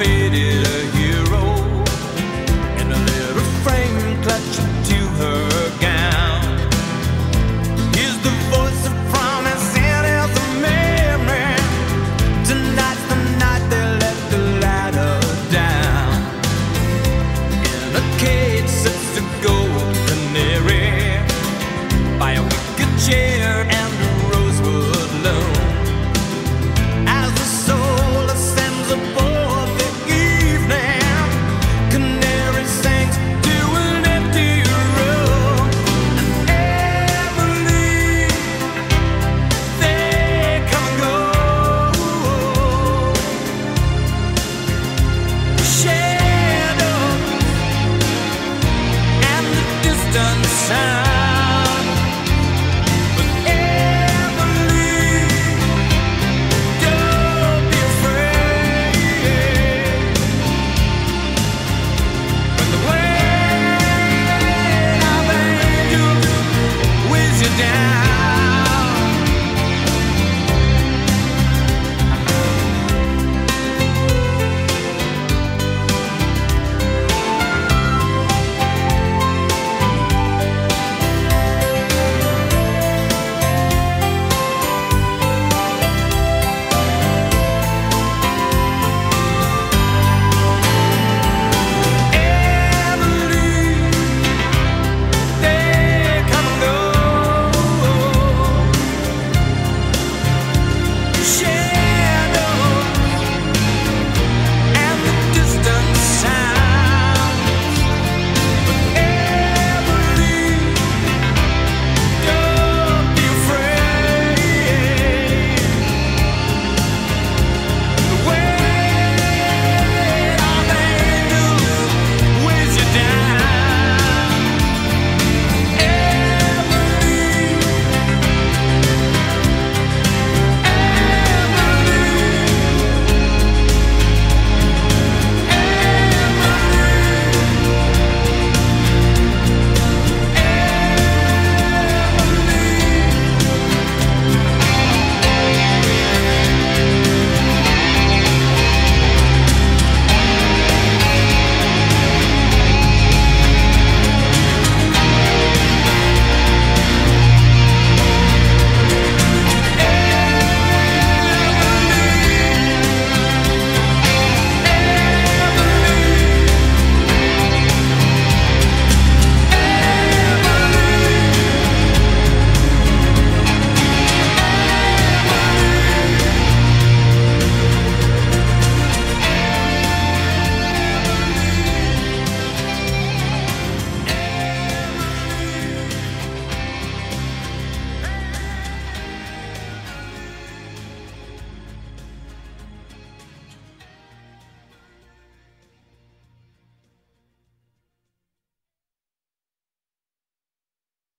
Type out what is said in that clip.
faded